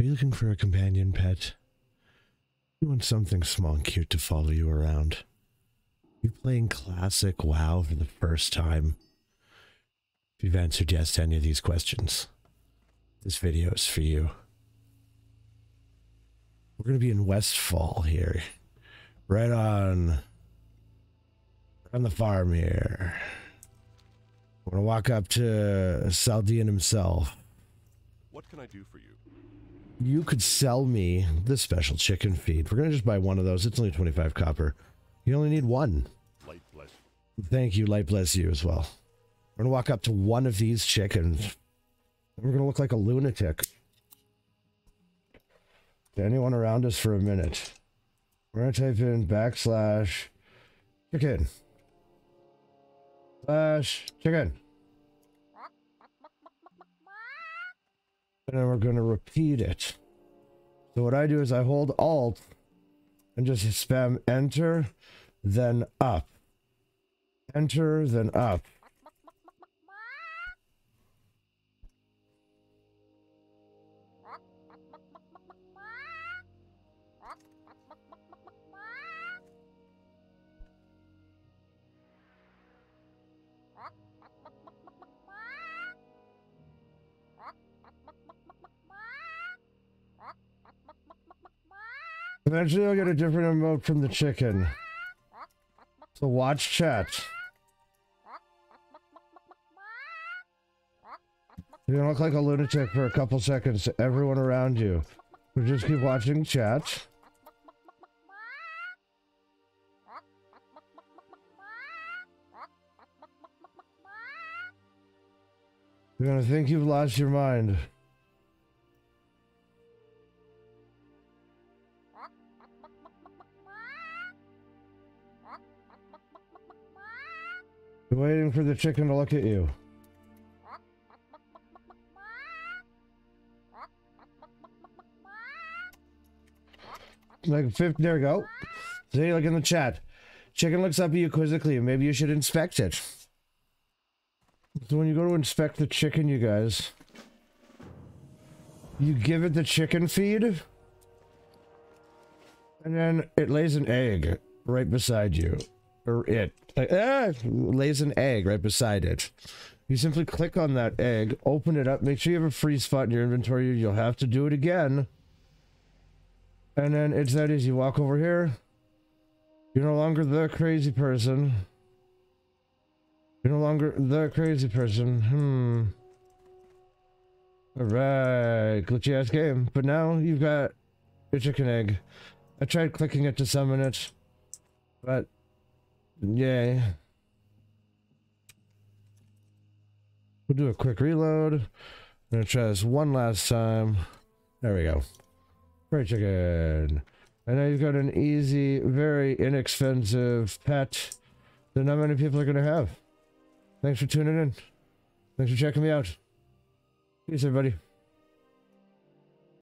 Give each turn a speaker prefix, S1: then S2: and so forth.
S1: Are you looking for a companion pet? You want something small and cute to follow you around. You're playing classic WoW for the first time? If you've answered yes to any of these questions, this video is for you. We're going to be in Westfall here. Right on, on the farm here. We're going to walk up to Saldean himself.
S2: What can I do for you?
S1: You could sell me this special chicken feed. We're going to just buy one of those. It's only 25 copper. You only need one.
S2: Light bless.
S1: Thank you. Light bless you as well. We're going to walk up to one of these chickens. We're going to look like a lunatic. To anyone around us for a minute. We're going to type in backslash chicken. Slash chicken. And then we're going to repeat it. So what I do is I hold Alt and just spam enter, then up. Enter, then up. Eventually I'll get a different emote from the chicken. So watch chat. You're gonna look like a lunatic for a couple seconds to everyone around you. But just keep watching chat. You're gonna think you've lost your mind. Waiting for the chicken to look at you. Like fifth, there we go. See, look in the chat. Chicken looks up at you quizzically. Maybe you should inspect it. So when you go to inspect the chicken, you guys, you give it the chicken feed, and then it lays an egg right beside you, or it ah, lays an egg right beside it. You simply click on that egg, open it up, make sure you have a free spot in your inventory. You'll have to do it again. And then it's that easy. Walk over here. You're no longer the crazy person. You're no longer the crazy person. Hmm. Alright, glitchy ass game. But now you've got your chicken egg. I tried clicking it to summon it. But, yay. We'll do a quick reload. I'm gonna try this one last time. There we go. Fried chicken. And now you've got an easy, very inexpensive pet that not many people are gonna have. Thanks for tuning in. Thanks for checking me out. Peace, everybody.